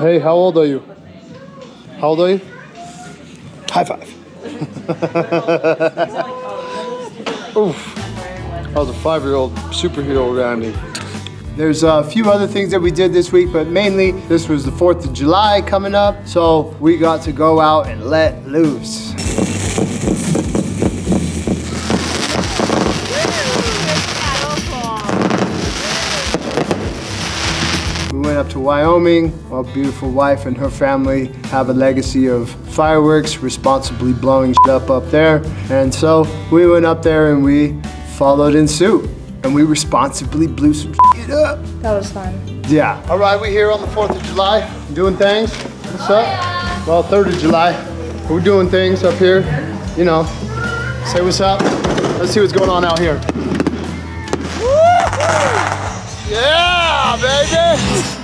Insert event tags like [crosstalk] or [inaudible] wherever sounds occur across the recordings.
Hey, how old are you? How old are you? High five. [laughs] Oof. I was a five-year-old superhero Randy. There's a few other things that we did this week, but mainly this was the 4th of July coming up, so we got to go out and let loose. To Wyoming. My beautiful wife and her family have a legacy of fireworks, responsibly blowing shit up up there. And so we went up there and we followed in suit. And we responsibly blew some shit up. That was fun. Yeah. All right, we're here on the 4th of July, doing things. What's up? Well, 3rd of July. We're doing things up here. You know, say what's up. Let's see what's going on out here. Yeah, baby!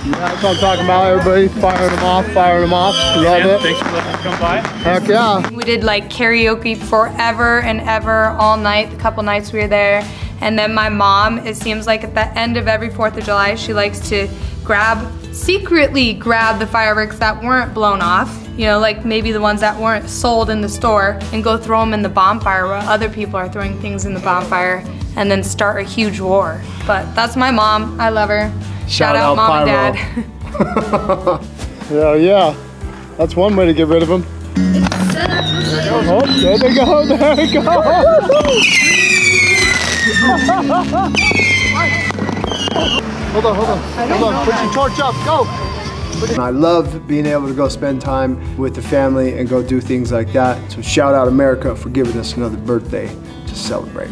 Yeah, that's what I'm talking about, everybody. Firing them off, firing them off. Love it. Thanks for letting us come by. Heck yeah. We did like karaoke forever and ever all night, the couple nights we were there. And then my mom, it seems like at the end of every 4th of July, she likes to grab, secretly grab the fireworks that weren't blown off, you know, like maybe the ones that weren't sold in the store, and go throw them in the bonfire where other people are throwing things in the bonfire and then start a huge war. But that's my mom. I love her. Shout, out, mom and dad. [laughs] [laughs] Yeah, yeah. That's one way to get rid of them. Oh, there they go, [laughs] there they go. hold on, hold on, hold on. Put your torch up, go. I love being able to go spend time with the family and go do things like that. So shout out America for giving us another birthday to celebrate.